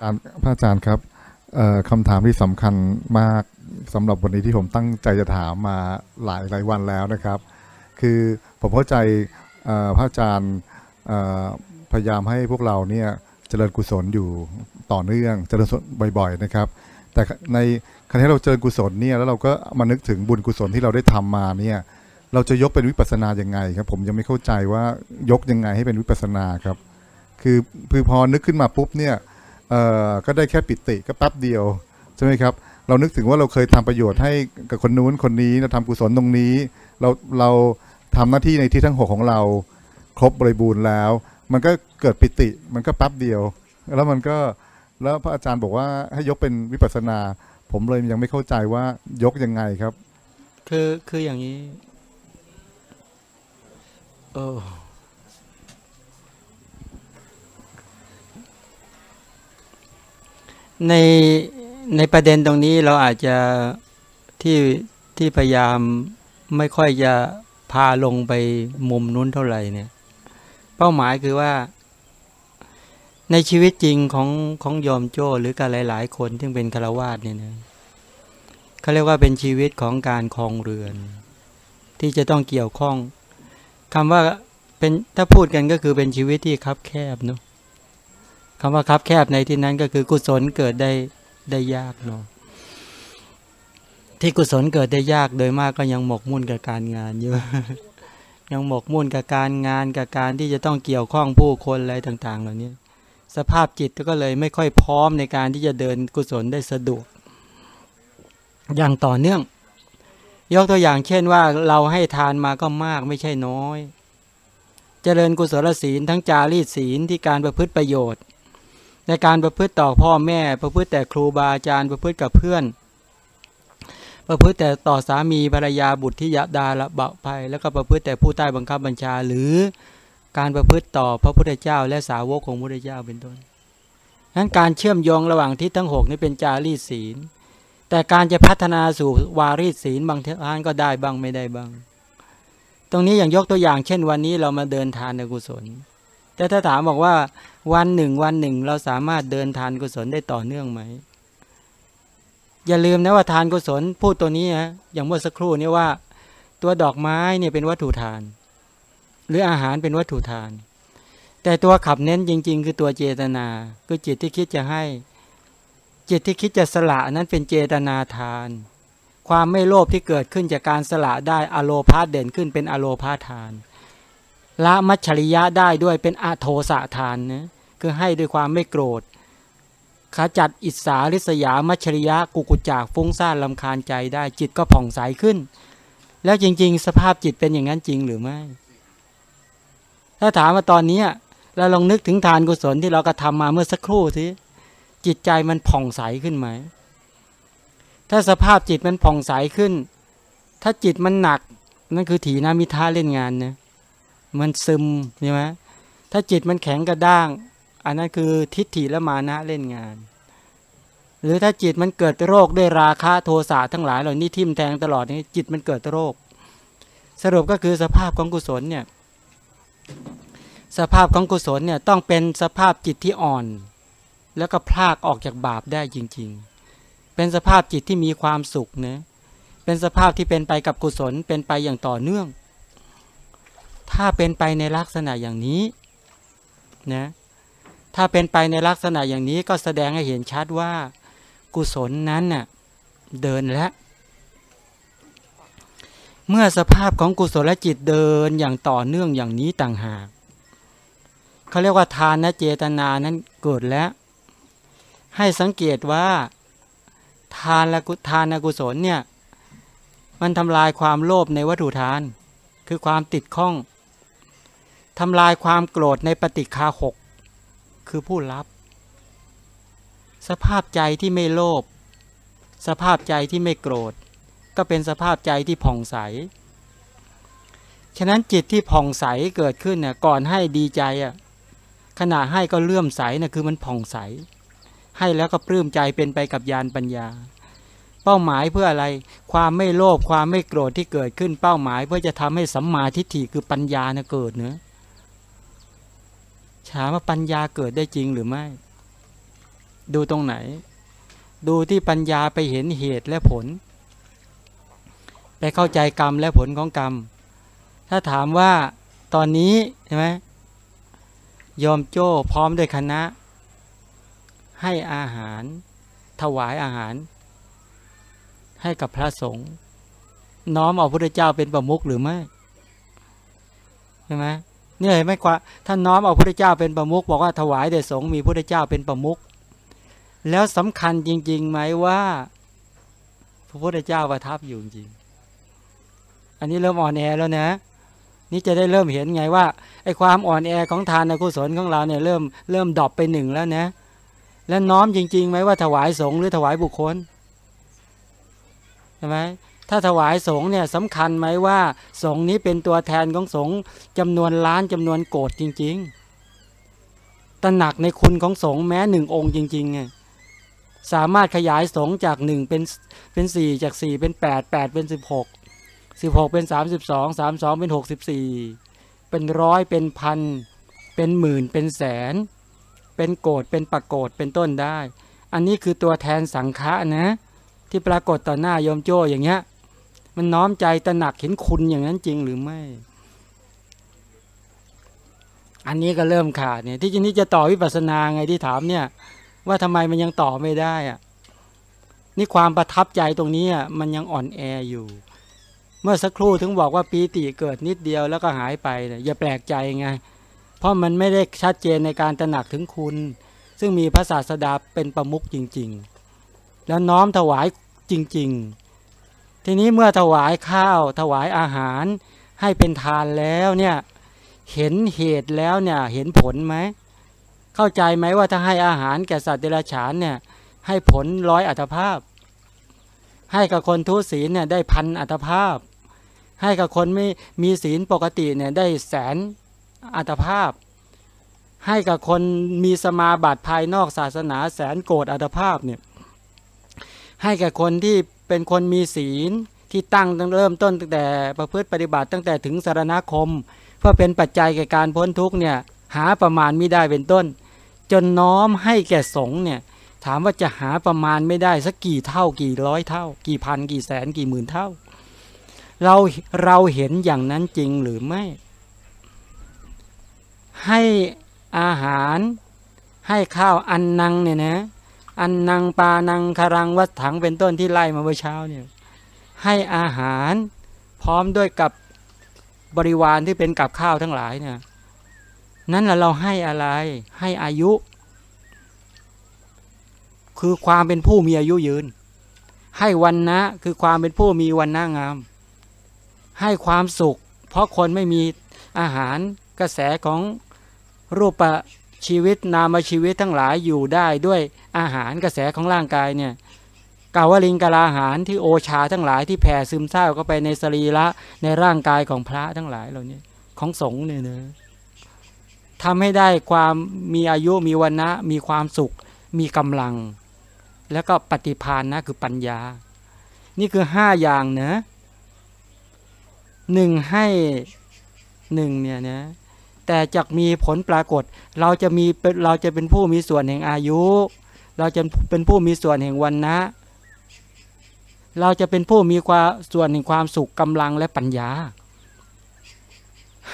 อาจารย์พระอาจารย์ครับคำถามที่สำคัญมากสำหรับวันนี้ที่ผมตั้งใจจะถามมาหลายหลายวันแล้วนะครับ คือผมเข้าใจเอ่อพระอาจารย์พยายามให้พวกเราเนี่ยเจริญกุศลอยู่ต่อเนื่องเจริญกุศลบ่อย ๆ นะครับ แต่ในขณะที่เราเจริญกุศลเนี่ยแล้วเราก็มานึกถึงบุญกุศลที่เราได้ทำมาเนี่ยเราจะยกเป็นวิปัสนาอยังไงครับผมยังไม่เข้าใจว่ายกยังไงให้เป็นวิปัสนาครับ คือคือพอนึกขึ้นมาปุ๊บเนี่ย ก็ได้แค่ปิติก็แป๊บเดียวใช่ไหมครับ เรานึกถึงว่าเราเคยทำประโยชน์ให้กับคนนู้นคนนี้เราทำกุศลตรงนี้ เราเราทำหน้าที่ในที่ทั้งหกของเรา ครบบริบูรณ์แล้ว มันก็เกิดปิติมันก็แป๊บเดียว แล้วมันก็แล้วพระอาจารย์บอกว่าให้ยกเป็นวิปัสสนา ผมเลยยังไม่เข้าใจว่ายกยังไงครับ คือคืออย่างนี้โอ้ ในในประเด็นตรงนี้เราอาจจะที่ที่พยายามไม่ค่อยจะพาลงไปมุมนู้นเท่าไหร่เนี่ย เป้าหมายคือว่า ในชีวิตจริงของของยอมโจ้หรือการหลาย ๆ คนที่เป็นคารวาสเนี่ยนะเขาเรียกว่าเป็นชีวิตของการคลองเรือน ที่จะต้องเกี่ยวข้องคำว่าเป็นถ้าพูดกันก็คือเป็นชีวิตที่คับแคบเนาะ คำว่าคับแคบในที่นั้นก็คือกุศลเกิดได้ได้ยากเนาะที่กุศลเกิดได้ยากโดยมากก็ยังหมกมุ่นกับการงานอยู่ยังหมกมุ่นกับการงานกับการที่จะต้องเกี่ยวข้องผู้คนอะไรต่างๆ เหล่านี้ สภาพจิตก็เลยไม่ค่อยพร้อมในการที่จะเดินกุศลได้สะดวก อย่างต่อเนื่อง ยกตัวอย่างเช่นว่าเราให้ทานมาก็มากไม่ใช่น้อย เจริญกุศลศีลทั้งจารีตศีลที่การประพฤติประโยชน์ ในการประพฤติต่อพ่อแม่ ประพฤติแต่ครูบาอาจารย์ประพฤติกับเพื่อน ประพฤติแต่ต่อสามีภรรยาบุตรที่ยดาละเบาภัยแล้วก็ประพฤติแต่ผู้ใต้บังคับบัญชา หรือการประพฤติต่อพระพุทธเจ้า และสาวกของพระพุทธเจ้าเป็นต้นนั้นการเชื่อมโยงระหว่างทิศทั้งหกนี้เป็นจารีศีล แต่การจะพัฒนาสู่วารีศีลบางท่านก็ได้บ้างไม่ได้บ้าง ตรงนี้อย่างยกตัวอย่างเช่นวันนี้เรามาเดินทานในกุศล แต่ถ้าถามบอกว่าวันหนึ่งวันหนึ่งเราสามารถเดินทานกุศลได้ต่อเนื่องไหม อย่าลืมนะว่าทานกุศลพูดตัวนี้นะอย่างเมื่อสักครู่นี้ว่า ตัวดอกไม้เนี่ยเป็นวัตถุทาน หรืออาหารเป็นวัตถุทาน แต่ตัวขับเน้นจริง ๆ คือตัวเจตนา คือจิตที่คิดจะให้ จิตที่คิดจะสละนั้นเป็นเจตนาทาน ความไม่โลภที่เกิดขึ้นจากการสละได้อโลภาเด่นขึ้นเป็นอโลภาทาน ละมัชฉริยะได้ด้วยเป็นอโทสะทานนะคือให้ด้วยความไม่โกรธขจัดอิสาริษยามัชฉริยะกุกุจากฟุ้งซ่านลำคาญใจได้จิตก็ผ่องใสขึ้น แล้วจริง ๆ สภาพจิตเป็นอย่างนั้นจริงหรือไม่ ถ้าถามว่าตอนนี้เราลองนึกถึงทานกุศลที่เรากระทำมาเมื่อสักครู่สิจิตใจมันผ่องใสขึ้นไหม ถ้าสภาพจิตมันผ่องใสขึ้น ถ้าจิตมันหนักนั่นคือถีนามิท่าเล่นงานนะ มันซึมใช่ไหมถ้าจิตมันแข็งกระด้าง อันนั้นคือทิฏฐิและมานะเล่นงาน หรือถ้าจิตมันเกิดโรคด้วยราคะโทสะทั้งหลายเหล่านี้ทิ่มแทงตลอดนี้จิตมันเกิดโรค สรุปก็คือสภาพของกุศลเนี่ยสภาพของกุศลเนี่ยต้องเป็นสภาพจิตที่อ่อน แล้วก็พลากออกจากบาปได้จริง ๆ เป็นสภาพจิตที่มีความสุขนะเป็นสภาพที่เป็นไปกับกุศลเป็นไปอย่างต่อเนื่อง ถ้าเป็นไปในลักษณะอย่างนี้นะถ้าเป็นไปในลักษณะอย่างนี้ก็แสดงให้เห็นชัดว่ากุศลนั้นน่ะเดินแล้วเมื่อสภาพของกุศลจิตเดินอย่างต่อเนื่องอย่างนี้ต่างหากเขาเรียกว่าทานนะเจตนานั้นเกิดแล้ว ให้สังเกตว่าทานและกุทานกุศลเนี่ยมันทำลายความโลภในวัตถุทาน คือความติดข้อง ทำลายความโกรธในปฏิคาหกคือผู้รับ สภาพใจที่ไม่โลภสภาพใจที่ไม่โกรธ ก็เป็นสภาพใจที่ผ่องใส ฉะนั้นจิตที่ผ่องใสเกิดขึ้นเนี่ยก่อนให้ดีใจอะขณะให้ก็เลื่อมใสนะคือมันผ่องใส ให้แล้วก็ปลื้มใจเป็นไปกับญาณปัญญา เป้าหมายเพื่ออะไร ความไม่โลภความไม่โกรธที่เกิดขึ้น เป้าหมายเพื่อจะทำให้สัมมาทิฏฐิคือปัญญานะเกิดเนื้อ ถามว่าปัญญาเกิดได้จริงหรือไม่ ดูตรงไหน ดูที่ปัญญาไปเห็นเหตุและผล ไปเข้าใจกรรมและผลของกรรม ถ้าถามว่าตอนนี้ใช่ไหมยอมโจ้พร้อมด้วยคณะ ให้อาหาร ถวายอาหาร ให้กับพระสงฆ์น้อมเอาพระเจ้าเป็นประมุขหรือไม่ใช่ไหม เนี่ยเห็นไหมกว่าท่านน้อมเอาพระเจ้าเป็นประมุขบอกว่าถวายแด่สงฆ์มีพระเจ้าเป็นประมุขแล้วสำคัญจริงๆไหมว่าพระพุทธเจ้าประทับอยู่จริง อันนี้เริ่มอ่อนแอแล้วนะ นี่จะได้เริ่มเห็นไงว่าไอ้ความอ่อนแอของทานในกุศลของเราเนี่ยเริ่มเริ่มดรอปไปหนึ่งแล้วนะ แล้วน้อมจริงๆไหมว่าถวายสงฆ์หรือถวายบุคคลใช่ไหม ถ้าถวายสงฆ์เนี่ยสำคัญไหมว่าสงฆ์นี้เป็นตัวแทนของสงฆ์จำนวนล้านจำนวนโกดจริง ๆตระหนักในคุณของสงฆ์แม้หนึ่งองค์จริงๆไงสามารถขยายสงฆ์จากหนึ่งเป็นเป็นสี่จากสี่เป็นแปดแปดเป็นสิบหกสิบหกเป็นสามสิบสองสามสองเป็นหกสิบสี่เป็นร้อยเป็นพันเป็นหมื่นเป็นแสน เป็นโกดเป็นปะโกดเป็นต้นได้ อันนี้คือตัวแทนสังฆะนะที่ปรากฏต่อหน้าโยมโจ้อย่างเงี้ย มันน้อมใจตระหนักเห็นคุณอย่างนั้นจริงหรือไม่ อันนี้ก็เริ่มขาดเนี่ยที่จริงนี้จะต่อวิปัสสนาไงที่ถามเนี่ย ว่าทำไมมันยังต่อไม่ได้อะนี่ความประทับใจตรงนี้อะมันยังอ่อนแออยู่ เมื่อสักครู่ถึงบอกว่าปีติเกิดนิดเดียวแล้วก็หายไปเนี่ยอย่าแปลกใจไง เพราะมันไม่ได้ชัดเจนในการตระหนักถึงคุณ ซึ่งมีพระศาสดาเป็นประมุขจริง ๆ แล้วน้อมถวายจริง ๆ ทีนี้เมื่อถวายข้าวถวายอาหารให้เป็นทานแล้วเนี่ยเห็นเหตุแล้วเนี่ยเห็นผลไหมเข้าใจไหมว่าถ้าให้อาหารแก่สัตว์เดรัจฉานเนี่ยให้ผลร้อยอัตภาพ ให้กับคนทุศีลเนี่ยได้พันอัตภาพ ให้กับคนไม่มีศีลปกติเนี่ยได้แสนอัตภาพ ให้กับคนมีสมาบัติภายนอกศาสนาแสนโกรธอัตภาพเนี่ยให้กับคนที่ เป็นคนมีศีลที่ตั้งตั้งเริ่มต้นตั้งแต่ประพฤติปฏิบัติตั้งแต่ถึงสารณคม เพื่อเป็นปัจจัยแก่การพ้นทุกเนี่ยหาประมาณไม่ได้เป็นต้น จนน้อมให้แก่สงเนี่ยถามว่าจะหาประมาณไม่ได้สักกี่เท่ากี่ร้อยเท่า กี่พันกี่แสนกี่หมื่นเท่า เราเราเห็นอย่างนั้นจริงหรือไม่ ให้อาหารให้ข้าวอันนังเนี่ยนะ อันนังปานังคารังวัดถังเป็นต้นที่ไล่มาเมื่อเช้าเนี่ยให้อาหารพร้อมด้วยกับบริวารที่เป็นกับข้าวทั้งหลายเนี่ยนั่นแหละเราให้อะไรให้อายุ คือความเป็นผู้มีอายุยืน ให้วันนะคือความเป็นผู้มีวันหน้างาม ให้ความสุข เพราะคนไม่มีอาหารกระแสของรูป ชีวิตนามชีวิตทั้งหลายอยู่ได้ด้วยอาหารกระแสของร่างกายเนี่ยกาวลิงกาลาหารที่โอชาทั้งหลายที่แผ่ซึมซาบเข้าไปในสรีระในร่างกายของพระทั้งหลายเหล่านี้ของสงฆ์เนี่ยนะทำให้ได้ความมีอายุมีวันนะมีความสุข มีกำลัง แล้วก็ปฏิพานนะคือปัญญา นี่คือห้าอย่างนะหนึ่งให้หนึ่งเนี่ยนะ แต่จะมีผลปรากฏ เราจะมีเราจะเป็นผู้มีส่วนแห่งอายุ เราจะเป็นผู้มีส่วนแห่งวันนะ เราจะเป็นผู้มีความส่วนแห่งความสุขกำลังและปัญญา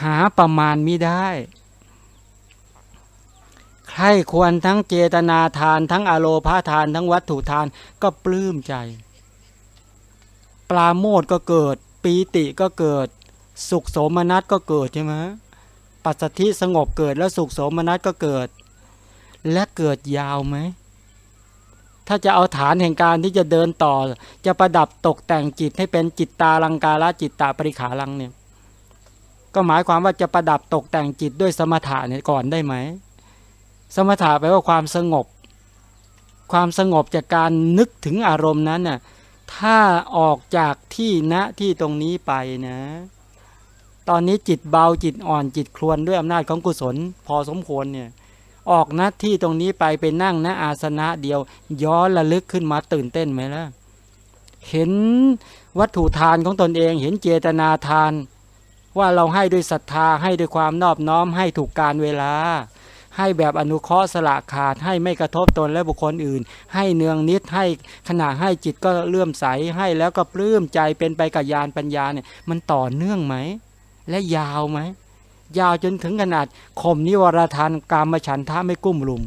หาประมาณมิได้ใครควรทั้งเจตนาทาน ทั้งอโลพาทาน ทั้งวัตถุทานก็ปลื้มใจ ปลาโมดก็เกิด ปีติก็เกิด สุขโสมนัสก็เกิดใช่ไหม ปัสสธิสงบเกิดแล้วสุขโสมนัสก็เกิด และเกิดยาวไหม ถ้าจะเอาฐานแห่งการที่จะเดินต่อ จะประดับตกแต่งจิตให้เป็นจิตตาลังกาลจิตตาปริขาลังเนี่ยก็หมายความว่าจะประดับตกแต่งจิตด้วยสมถะเนี่ยก่อนได้ไหม สมถะแปลว่าความสงบ ความสงบจากการนึกถึงอารมณ์นั้นน่ะถ้าออกจากที่ณที่ตรงนี้ไปนะ ตอนนี้จิตเบาจิตอ่อนจิตคลวนด้วยอำนาจของกุศล พอสมควรเนี่ยออกหน้าที่ตรงนี้ไปไปนั่งณอาสนะเดียว ย้อนระลึกขึ้นมาตื่นเต้นไหมล่ะเห็นวัตถุทานของตนเอง เห็นเจตนาทาน ว่าเราให้ด้วยศรัทธาให้ด้วยความนอบน้อมให้ถูกการเวลา ให้แบบอนุเคราะห์สละขาดให้ไม่กระทบตนและบุคคลอื่น ให้เนืองนิดให้ขณะให้จิตก็เลื่อมใสให้แล้วก็ปลื้มใจเป็นไปกับญาณปัญญาเนี่ยมันต่อเนื่องไหม และยาวไหม ยาวจนถึงขนาดข่มนิวรธานกามฉันทะไม่กุ้มรุม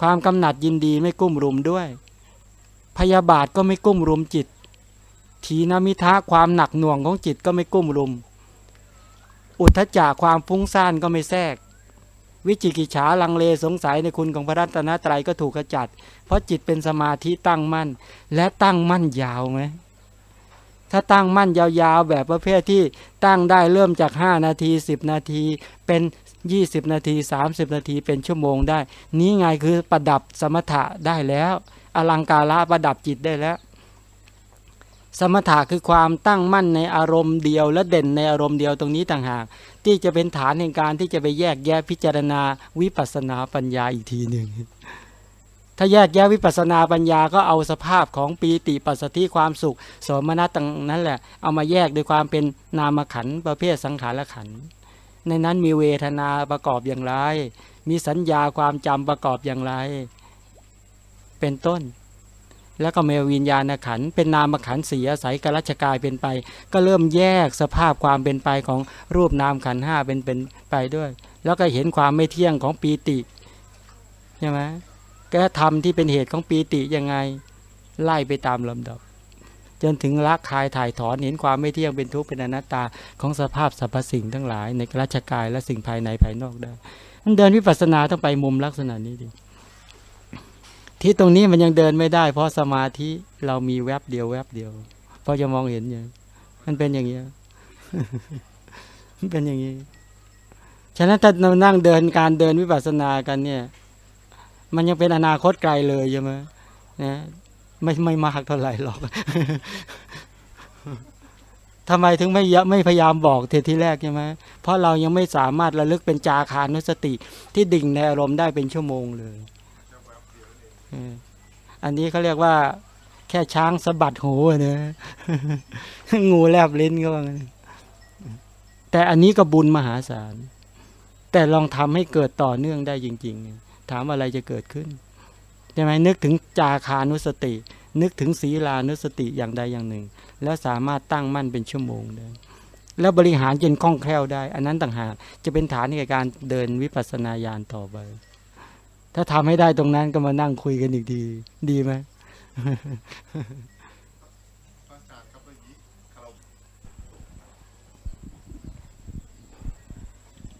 ความกำหนัดยินดีไม่กุ้มรุมด้วย พยาบาทก็ไม่กุ้มรุมจิต ทีนามิทะความหนักหน่วงของจิตก็ไม่กุ้มรุม อุทธจักความฟุ้งซ่านก็ไม่แทรก วิจิกิจฉาลังเลสงสัยในคุณของพระรัตนตรัยก็ถูกขจัด เพราะจิตเป็นสมาธิตั้งมั่น และตั้งมั่นยาวไหม ถ้าตั้งมั่นยาวๆ แบบประเภทที่ตั้งได้เริ่มจาก 5 นาที 10 นาทีเป็น 20 นาที 30 นาทีเป็นชั่วโมงได้ นี้ไงคือประดับสมถะได้แล้ว อลังการะประดับจิตได้แล้ว สมถะคือความตั้งมั่นในอารมณ์เดียวและเด่นในอารมณ์เดียวตรงนี้ต่างหากที่จะเป็นฐานในการที่จะไปแยกแยะพิจารณาวิปัสสนาปัญญาอีกทีหนึ่ง ถ้าแยกแยะวิปัสนาปัญญาก็เอาสภาพของปีติปัสสติความสุข สมนัสต่างนั้นแหละ เอามาแยกโดยความเป็นนามขันประเภทสังขารขันในนั้นมีเวทนาประกอบอย่างไร มีสัญญาความจำประกอบอย่างไร เป็นต้น แล้วก็เมวิญญาณขันเป็นนามขันธ์สีอาศัยกรัชกายเป็นไป ก็เริ่มแยกสภาพความเป็นไปของรูปนามขันห้าเป็นเป็นไปด้วย แล้วก็เห็นความไม่เที่ยงของปีติใช่ไหม ก็ทำที่เป็นเหตุของปีติยังไง ไล่ไปตามลำดับ จนถึงละคายถ่ายถอนเห็นความไม่เที่ยงเป็นทุกข์เป็นอนัตตาของสภาพสรรพสิ่งทั้งหลาย ในราชกายและสิ่งภายในภายนอกได้มันเดินวิปัสสนาต้องไปมุมลักษณะนี้ดิที่ตรงนี้มันยังเดินไม่ได้ เพราะสมาธิเรามีแวบเดียวแวบเดียวเพราะจะมองเห็นอย่างมันเป็นอย่างนี้มันเป็นอย่างนี้ฉะนั้นถ้าเรานั่งเดินการเดินวิปัสสนากันเนี่ย มันยังเป็นอนาคตไกลเลยใช่ไหมนะไม่ไม่มากเท่าไหร่หรอกทำไมถึงไม่ยะไม่พยายามบอกเทที่แรกใช่ไหมเพราะเรายังไม่สามารถระลึกเป็นจาคานุสติ ที่ดิ่งในอารมณ์ได้เป็นชั่วโมงเลยอันนี้เขาเรียกว่า แค่ช้างสะบัดหูอะเนะงูแลบลิ้นก็ว่างั้นแต่อันนี้ก็บุญมหาศาล แต่ลองทำให้เกิดต่อเนื่องได้จริง ๆ ถามอะไรจะเกิดขึ้นใช่ไหมนึกถึงจาคานุสติ นึกถึงศีลานุสติอย่างใดอย่างหนึ่ง แล้วสามารถตั้งมั่นเป็นชั่วโมงได้แล้วบริหารจนคล่องแคล่วได้ อันนั้นต่างหากจะเป็นฐานในการเดินวิปัสสนาญาณต่อไป ถ้าทำให้ได้ตรงนั้นก็มานั่งคุยกันอีกทีดีไหม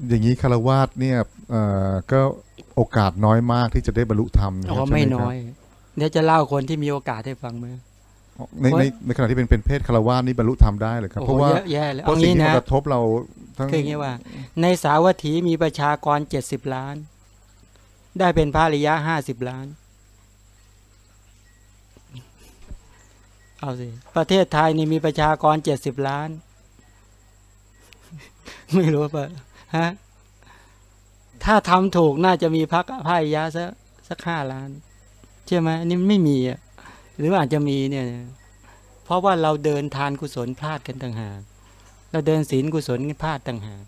อย่างนี้คารวาสเนี่ยก็ โอกาสน้อยมากที่จะได้บรรลุธรรมนะคอ๋รัอบไม่ใช่หน้อยเดี๋ยวจะเล่าคนที่มีโอกาสให้ฟังไหมครับในในในขณะที่เป็นเป็นเพศคารวาสนี่บรรลุธรรมได้เลยครับโอ้เพโหราะว่าเยอะแยะเลยเพเอาราะสิ่งงี้ที่นะมันกระทบเราทั้งคืออย่างนี้ว่า ในสาวัตถีมีประชากรเจ็ดสิบล้าน ได้เป็นพระอริยะห้าสิบล้าน เอาสิประเทศไทยนี่มีประชากรเจ็ดสิบล้าน ไม่รู้ปะฮะ ถ้าทำถูกน่าจะมีพระพระอริยะสักสักห้าล้าน ใช่ไหมอันนี้ไม่มีอะหรืออาจจะมีเนี่ย เพราะว่าเราเดินทานกุศลพลาดกันต่างหากเราเดินศีลกุศลพลาดต่างหาก